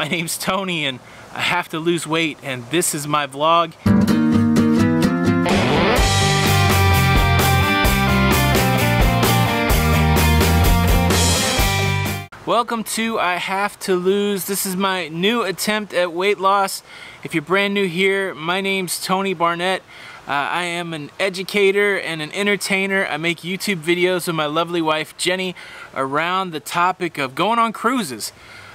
My name's Tony and I have to lose weight and this is my vlog. Welcome to I Have to Lose. This is my new attempt at weight loss. If you're brand new here, my name's Tony Barnette. Uh, I am an educator and an entertainer. I make YouTube videos with my lovely wife Jenny around the topic of going on cruises.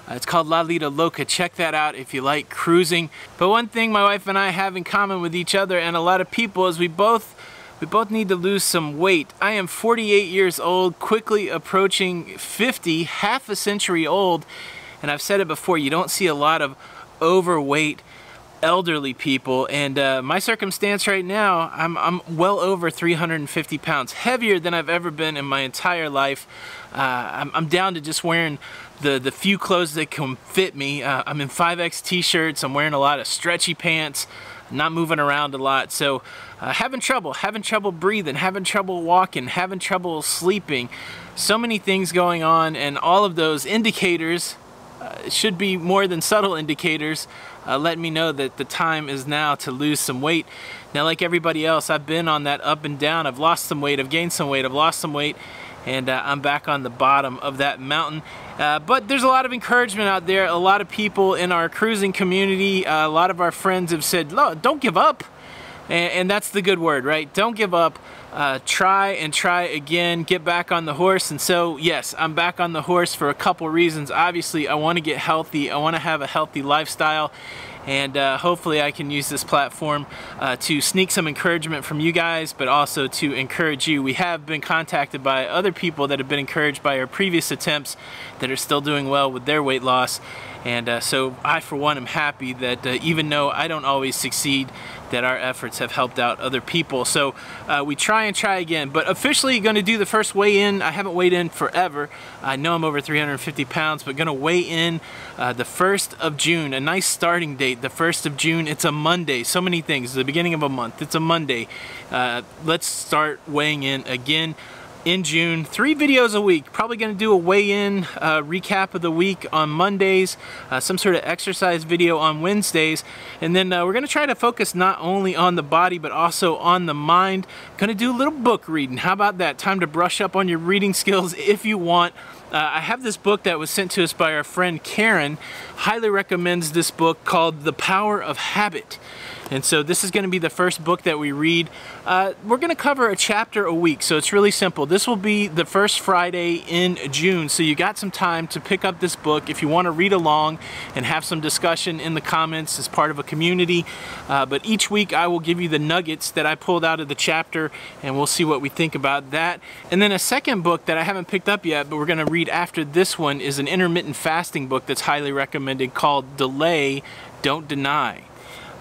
Uh, it's called La Lita Loca. Check that out if you like cruising. But one thing my wife and I have in common with each other and a lot of people is we both we both need to lose some weight. I am 48 years old, quickly approaching 50, half a century old, and I've said it before, you don't see a lot of overweight elderly people and uh, my circumstance right now I'm, I'm well over 350 pounds heavier than I've ever been in my entire life. Uh, I'm, I'm, down to just wearing the the few clothes that can fit me. Uh, I'm in 5x t-shirts I'm wearing a lot of stretchy pants not moving around a lot so uh, having trouble having trouble breathing having trouble walking having trouble sleeping so many things going on and all of those indicators uh, should be more than subtle indicators uh, letting me know that the time is now to lose some weight. Now like everybody else, I've been on that up and down. I've lost some weight, I've gained some weight, I've lost some weight, and uh, I'm back on the bottom of that mountain. Uh, but there's a lot of encouragement out there. A lot of people in our cruising community, uh, a lot of our friends have said, don't give up. And, and that's the good word, right? Don't give up. Uh, try and try again, get back on the horse. And so, yes, I'm back on the horse for a couple reasons. Obviously, I want to get healthy. I want to have a healthy lifestyle and uh, hopefully I can use this platform uh, to sneak some encouragement from you guys but also to encourage you. We have been contacted by other people that have been encouraged by our previous attempts that are still doing well with their weight loss and uh, so I for one am happy that uh, even though I don't always succeed that our efforts have helped out other people. So uh, we try and try again, but officially going to do the first weigh in. I haven't weighed in forever. I know I'm over 350 pounds, but going to weigh in uh, the 1st of June, a nice starting date, the 1st of June. It's a Monday, so many things, the beginning of a month. It's a Monday. Uh, let's start weighing in again in June. Three videos a week. Probably going to do a weigh-in uh, recap of the week on Mondays, uh, some sort of exercise video on Wednesdays, and then uh, we're going to try to focus not only on the body but also on the mind. Going to do a little book reading. How about that? Time to brush up on your reading skills if you want. Uh, I have this book that was sent to us by our friend Karen. Highly recommends this book called The Power of Habit. And so this is going to be the first book that we read. Uh, we're going to cover a chapter a week, so it's really simple. This will be the first Friday in June, so you got some time to pick up this book if you want to read along and have some discussion in the comments as part of a community. Uh, but each week I will give you the nuggets that I pulled out of the chapter, and we'll see what we think about that. And then a second book that I haven't picked up yet, but we're going to read after this one is an intermittent fasting book that's highly recommended called Delay, Don't Deny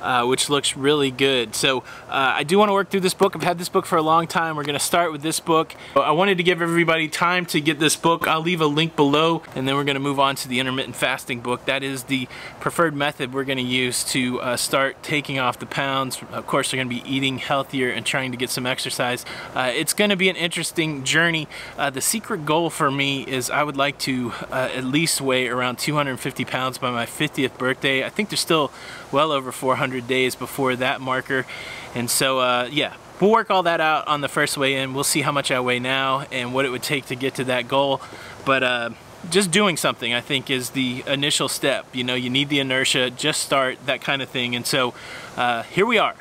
uh, which looks really good. So uh, I do want to work through this book. I've had this book for a long time. We're going to start with this book. I wanted to give everybody time to get this book. I'll leave a link below and then we're going to move on to the intermittent fasting book. That is the preferred method we're going to use to uh, start taking off the pounds. Of course, we're going to be eating healthier and trying to get some exercise. Uh, it's going to be an interesting journey. Uh, the secret goal for me is I would like to at least weigh around 250 pounds by my 50th birthday. I think there's still well over 400 days before that marker. And so, uh, yeah, we'll work all that out on the first weigh in. We'll see how much I weigh now and what it would take to get to that goal. But uh, just doing something, I think, is the initial step. You know, you need the inertia, just start, that kind of thing. And so uh, here we are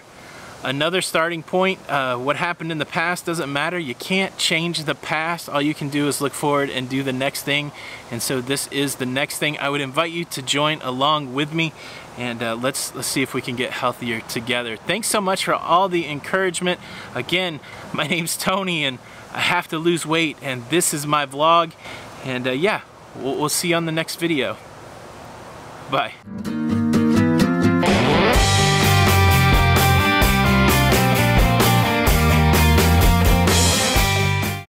another starting point. Uh, what happened in the past doesn't matter. You can't change the past. All you can do is look forward and do the next thing. And so this is the next thing. I would invite you to join along with me and uh, let's let's see if we can get healthier together. Thanks so much for all the encouragement. Again, my name's Tony and I have to lose weight and this is my vlog. And uh, yeah, we'll, we'll see you on the next video. Bye.